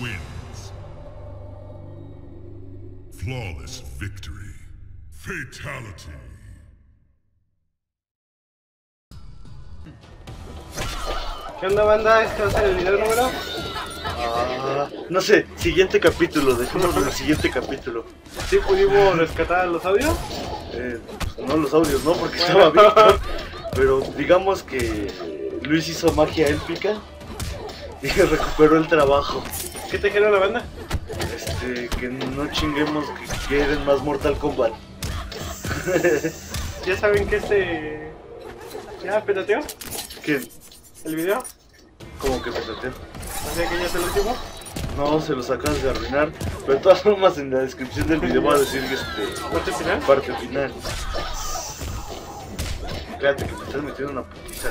wins. Flawless victory. Fatality. ¿Qué onda, banda? ¿Este va a ser el video número? Ah, no sé, siguiente capítulo, dejémoslo en el siguiente capítulo. ¿Sí pudimos rescatar los audios? Eh, pues no los audios, no, porque estaba Víctor. Pero digamos que Luis hizo magia élfica y recuperó el trabajo. ¿Qué te dijeron la banda? Este, que no chinguemos, que quieren más Mortal Kombat. ¿Ya saben que este... ¿Ya petateó ¿Quién? el video? ¿Cómo que petateo? Así que ya es el último. No, se los acabas de arruinar. Pero de todas formas en la descripción del video va a decir que este ¿Parte final? parte final. Espérate que me estás metiendo una putiza.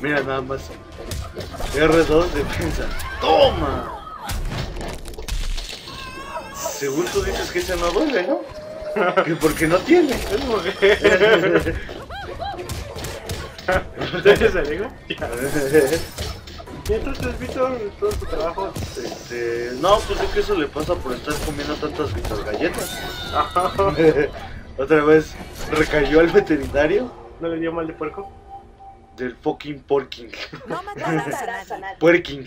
Mira nada más. R2 defensa. ¡Toma! Según tú dices que ese no duele, ¿no? Que porque no tiene. ¿Ustedes se alegra? Ya. ¿Y entonces, Víctor, todo tu trabajo? Este, no, pues es que eso le pasa por estar comiendo tantas Vitor galletas. Otra vez recayó al veterinario ¿No le dio mal de puerco? Del fucking porking. No matarás a nadie. Puerking.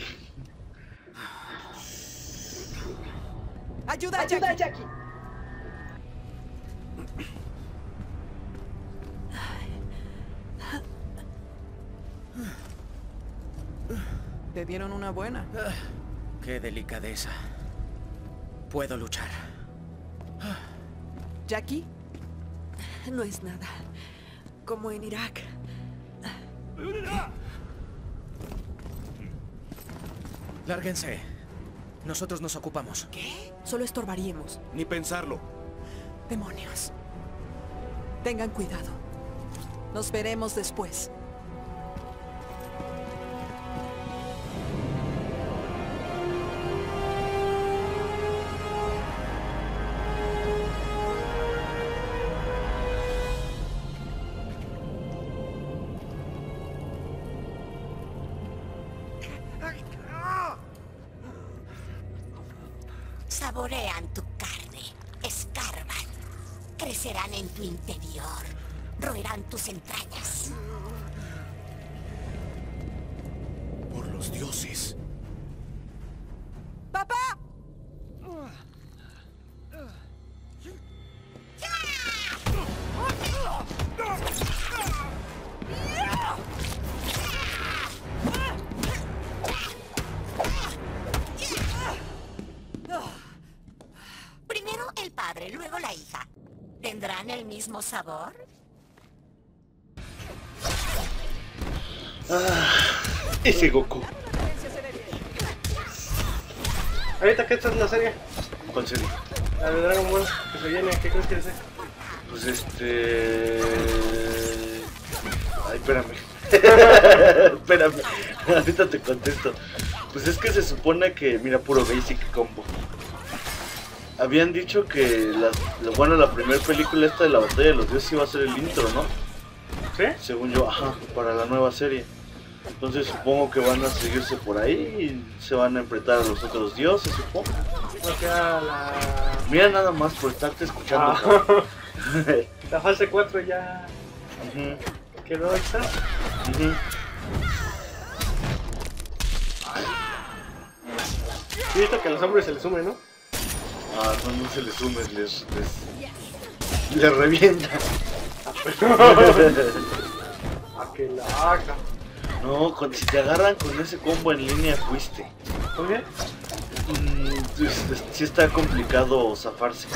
Ayuda, Ayuda Jackie. Te dieron una buena. Qué delicadeza. Puedo luchar. Jackie, No es nada. Como en Irak. Lárguense. Nosotros nos ocupamos. ¿Qué? Solo estorbaríamos. Ni pensarlo. Demonios. Tengan cuidado. Nos veremos después. Saborean tu carne, escarban, crecerán en tu interior, roerán tus entrañas. Mismo sabor? Ese Goku. Ahorita, ¿qué está en la serie? ¿Cuál serie? La de Dragon Ball, que se viene, ¿qué crees que es? Pues este. Ay, espérame. espérame. Ahorita te contesto. Pues es que se supone que, mira, puro basic combo. Habían dicho que la, la- bueno, la primera película esta de la batalla de los dioses iba a ser el intro, ¿no? ¿Sí? Según yo, ajá, para la nueva serie. Entonces supongo que van a seguirse por ahí y se van a enfrentar a los otros dioses, supongo. La... Mira nada más por estarte escuchando. Ah. la fase 4 ya Ujú, quedó extra. ujú. Y visto que a los hombres se les sume, ¿no? Ah, no, no se les sume, les, les, les revienta. A que la haga. No, con- si te agarran con ese combo en línea, fuiste. ¿Muy bien? Mm, pues, es- sí está complicado zafarse.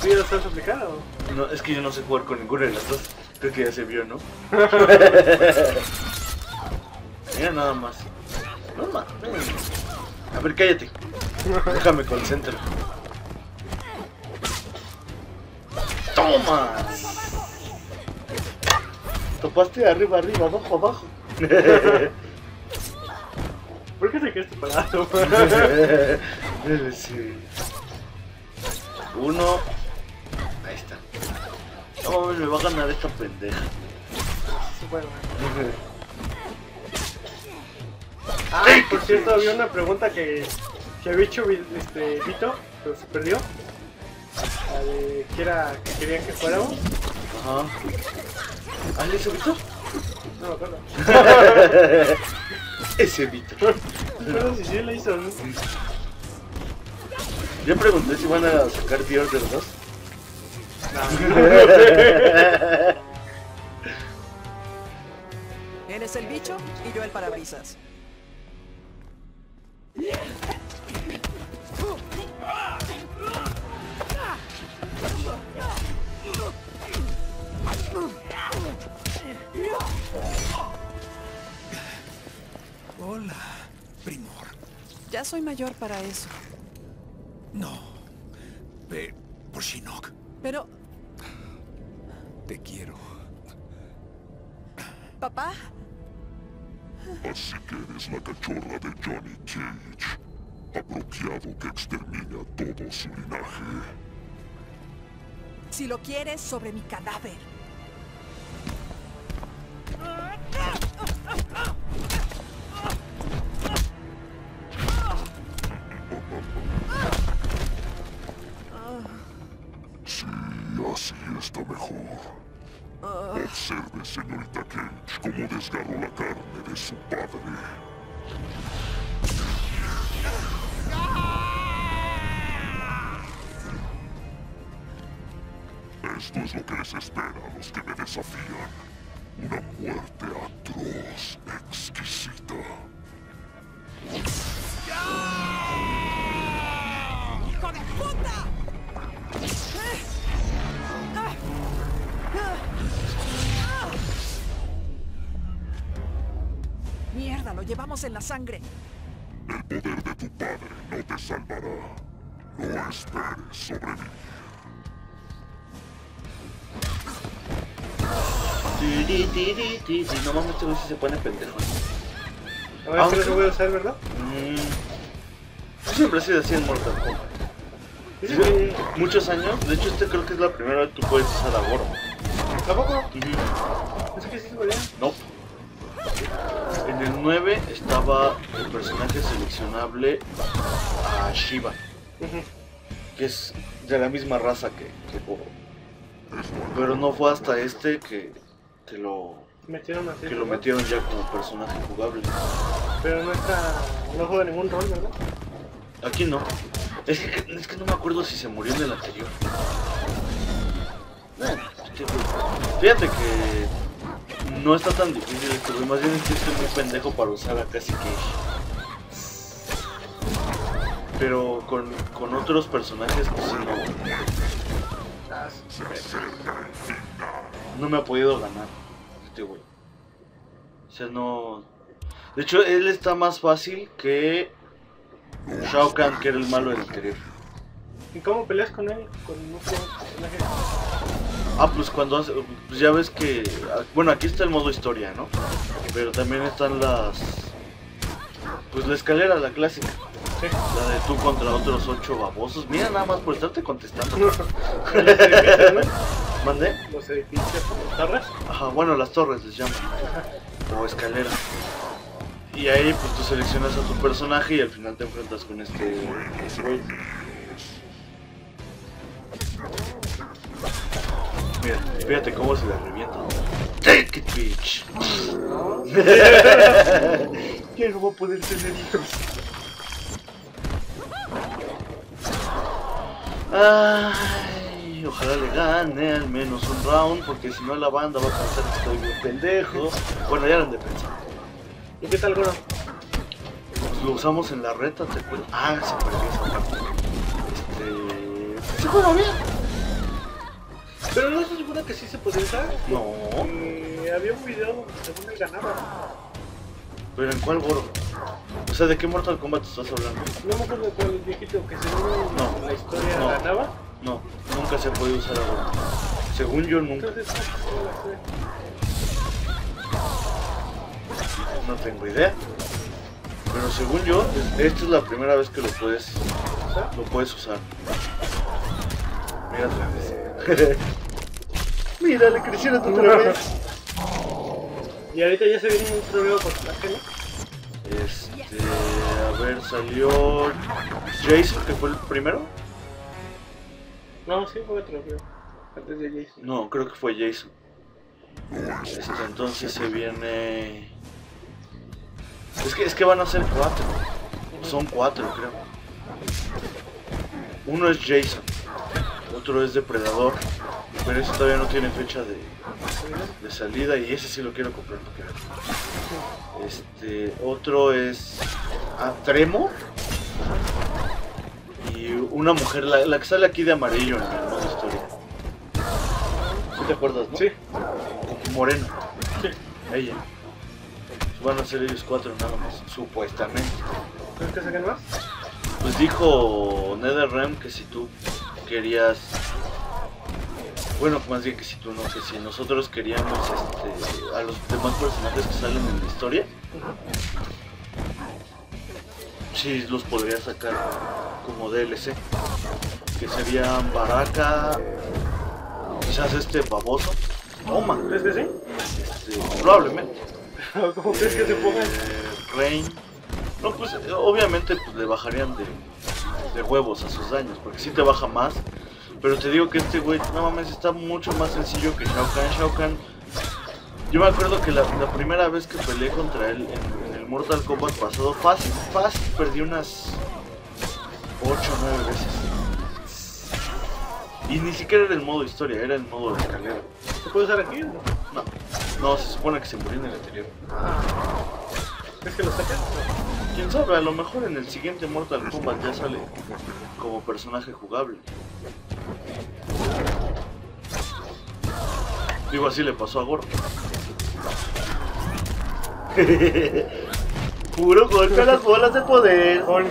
¿Sí lo estás aplicando? No, es que yo no sé jugar con ninguna de las dos. Creo que ya se vio, ¿no? Mira nada más. No mames. A ver, cállate. Déjame concentrar. ¡Toma! Topaste arriba, arriba, abajo, abajo. ¿Por qué te quedaste parado? Sí. Uno. Ahí está. No mames, me va a ganar esta pendeja. bueno, Ah, por cierto, había una pregunta que, que había hecho Vi- este, Vito, pero se perdió. La de que era que querían que fuéramos. Ajá. ¿Ah, le hizo Víctor? No me acuerdo. Ese Víctor. No me acuerdo si sí lo hizo no. Yo pregunté si van a sacar The Order 2. Él es el bicho y yo el parabrisas. Hola, Primor. Ya soy mayor para eso. No. Ve por Shinnok. Pero, Te quiero. papá, Así que eres la cachorra de Johnny Cage. Apropiado que extermina todo su linaje. si lo quieres sobre mi cadáver. Así está mejor. Observe, señorita Cage, cómo desgarró la carne de su padre. Esto es lo que les espera a los que me desafían. Una muerte atroz, Mierda, lo llevamos en la sangre. El poder de tu padre no te salvará. No esperes sobrevivir. Tiri, tiri, tiri. No mames, este güey sí se pone pendejo. A ver, Ah, si no ok. se puede usar, ¿verdad? Mm. Yo siempre he sido así en Mortal Kombat. Que... Muchos años, de hecho este creo que es la primera vez que puedes usar a Goro. ¿Tampoco? Pensé que sí se. No. En el 9 estaba el personaje seleccionable a Shiva, que es de la misma raza que, que Goro. Pero no fue hasta este que, que lo, Metieron así. que lo metieron ya como personaje jugable. Pero no está... No juega ningún rol, ¿verdad? Aquí no. Es que, es que no me acuerdo si se murió en el anterior. Güey. Fíjate que no está tan difícil güey. Más bien es que estoy muy pendejo para usar a casi que. Pero con, con otros personajes, pues no. No me ha podido ganar este güey. O sea, no. De hecho, él está más fácil que Shao Kahn, que era el malo del anterior. ¿Y cómo peleas con él? Con otro personaje. Ah, pues cuando hace, pues ya ves que, bueno, aquí está el modo historia, ¿no? Pero también están las, pues la escalera, la clásica. Sí. La de tú contra otros ocho babosos. Mira nada más por estarte contestando. Los edificios, ¿no? ¿Mandé? Los edificios, las torres. Ajá, bueno, las torres les llaman. O escalera. Y ahí pues tú seleccionas a tu personaje y al final te enfrentas con este Mira, fíjate cómo se la revienta. Take it, bitch. ya no va a poder tener hijos. Ay, ojalá le gane al menos un round, porque si no la banda va a pensar que estoy bien pendejo. Bueno, ya eran de pensar. ¿Y qué tal, Goro? Pues lo usamos en la reta, ¿te acuerdas? Ah, se perdió esa parte. Este... Se juega bien. Pero no se supone que sí se podía usar. No, Eh, había un video donde según él ganaba. pero ¿en cuál goro? O sea, ¿de qué Mortal Kombat estás hablando? No me acuerdo cuál el viejito que según No. la historia No. ganaba. No, nunca se ha podido usar a goro. Según yo, nunca. No tengo idea. Pero según yo, es- esta es la primera vez que lo puedes, lo puedes usar. Mira otra vez. Mira, le crecieron otra vez. Y ahorita ya se viene un nuevo personaje, ¿no? Este, a ver, salió Jason, que fue el primero. No, sí, fue otro, creo. Antes de Jason. No, creo que fue Jason. Este, entonces se viene. Es que, es que van a ser cuatro. Son cuatro, creo. Uno es Jason, otro es Depredador, pero ese todavía no tiene fecha de, de salida y ese sí lo quiero comprar porque Este, otro es ah, Tremo y una mujer, la, la que sale aquí de amarillo en el modo historia. ¿Sí te acuerdas, no? Sí. Moreno. Sí. Ella. Van a ser ellos cuatro nada más, supuestamente. ¿Crees que saquen más? Pues dijo NetherRealm que si tú querías... Bueno, más bien que si tú no, que si nosotros queríamos este, a los demás personajes que salen en la historia, sí los podría sacar como DLC. Que serían Baraka, quizás este baboso. Toma, ¿Crees que sí? este, probablemente. ¿Cómo crees que se pongan? Eh, Rain. No, pues obviamente pues, le bajarían de, de huevos a sus daños, porque sí te baja más. Pero te digo que este güey, no mames, está mucho más sencillo que Shao Kahn. Shao Kahn, yo me acuerdo que la, la primera vez que peleé contra él en, en el Mortal Kombat pasado, fácil, fácil, perdí unas 8 o 9 veces. Y ni siquiera era el modo historia, era el modo de escalera. ¿Se puede usar aquí? No. No, no, se supone que se murió en el anterior. ¿Crees que lo saquen? Quién sabe, a lo mejor en el siguiente Mortal Kombat ya sale como personaje jugable. Digo, así le pasó a Goro. Puro golpe a las bolas de poder. Con-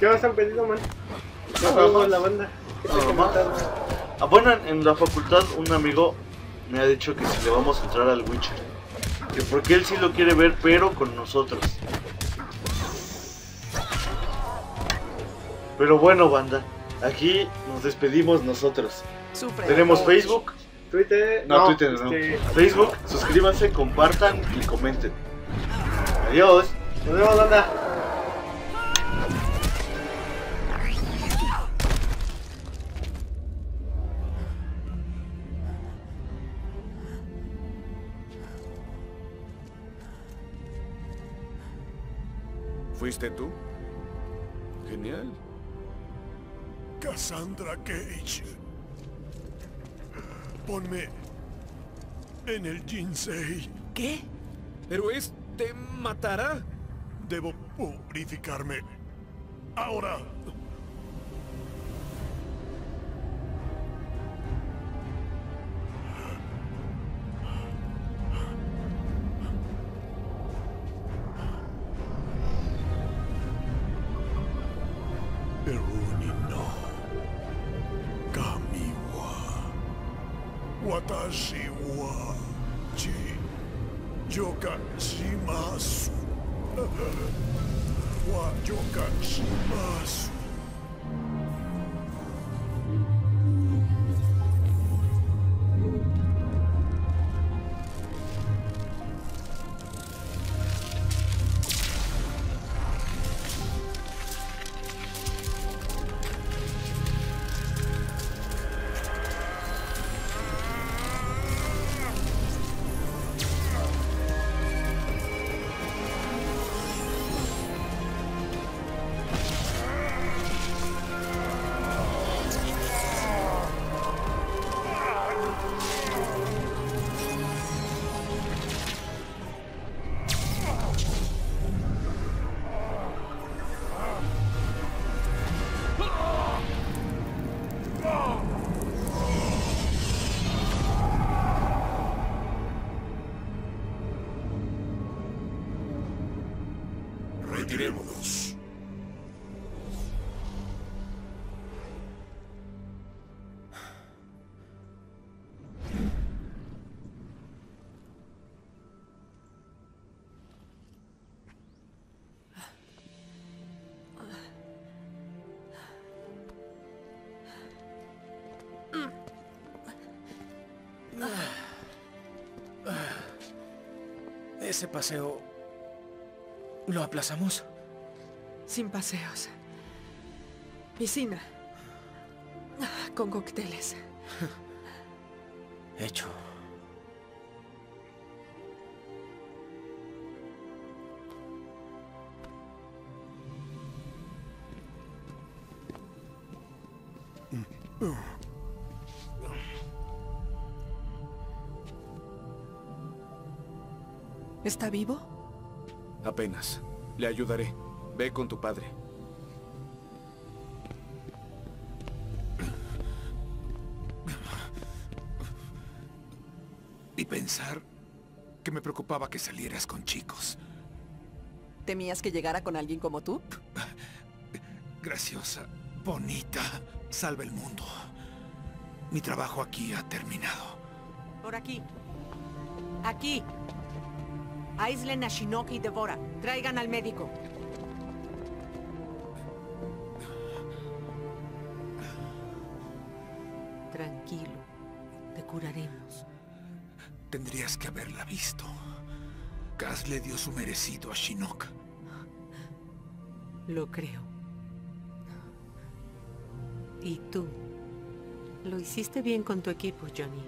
¿Qué más han pedido, man? ¿Qué en la banda? Ah, bueno, en- la facultad un amigo me ha dicho que si le vamos a entrar al Witcher. Que porque él sí lo quiere ver, pero con nosotros. Pero bueno, banda, aquí nos despedimos nosotros. Tenemos Facebook, Twitter. no, Twitter no. este, Facebook, suscríbanse, compartan y comenten. Adiós. Nos vemos, banda. ¿Fuiste tú? Genial. Cassandra Cage. Ponme en el Jinsei. ¿Qué? ¿Pero este matará? Debo purificarme. Ahora. 浄化します。は浄化します。Ese paseo... ¿Lo aplazamos? Sin paseos. Piscina. Con cócteles. Hecho. ¿Está vivo? Apenas. Le ayudaré. Ve con tu padre. Y pensar que me preocupaba que salieras con chicos. ¿Temías que llegara con alguien como tú? Graciosa, bonita, salva el mundo. Mi trabajo aquí ha terminado. Por aquí. Aquí. Aíslen a Shinnok y Devora. Traigan al médico. Tranquilo. Te curaremos. Tendrías que haberla visto. Kaz le dio su merecido a Shinnok. Lo creo. ¿Y tú? Lo hiciste bien con tu equipo, Johnny.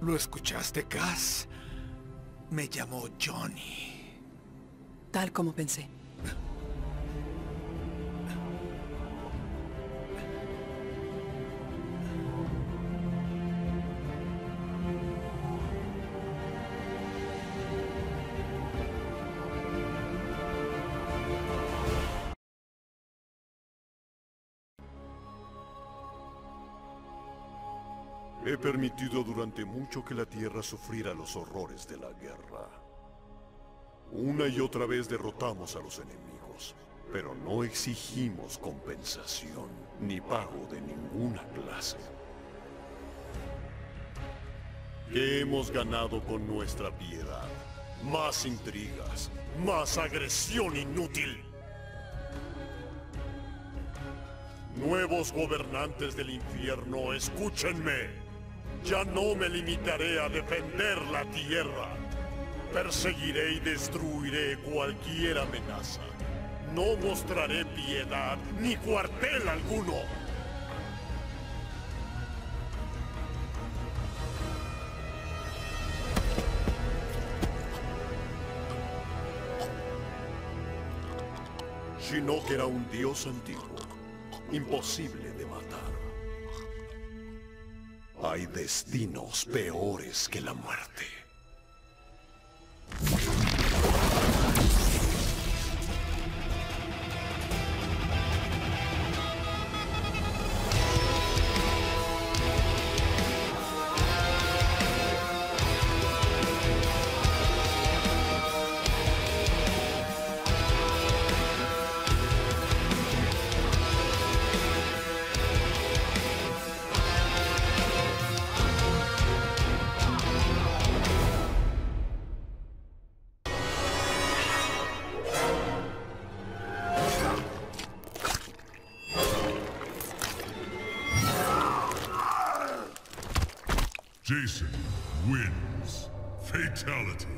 ¿Lo escuchaste, Kaz? Me llamó Johnny. Tal como pensé. Durante mucho que la Tierra sufriera los horrores de la guerra. Una y otra vez derrotamos a los enemigos, pero no exigimos compensación ni pago de ninguna clase. ¿Qué hemos ganado con nuestra piedad? Más intrigas, más agresión inútil. Nuevos gobernantes del infierno, escúchenme. Ya no me limitaré a defender la tierra. Perseguiré y destruiré cualquier amenaza. No mostraré piedad ni cuartel alguno. Shinnok era un dios antiguo, imposible Hay destinos peores que la muerte. Jason wins. Fatality.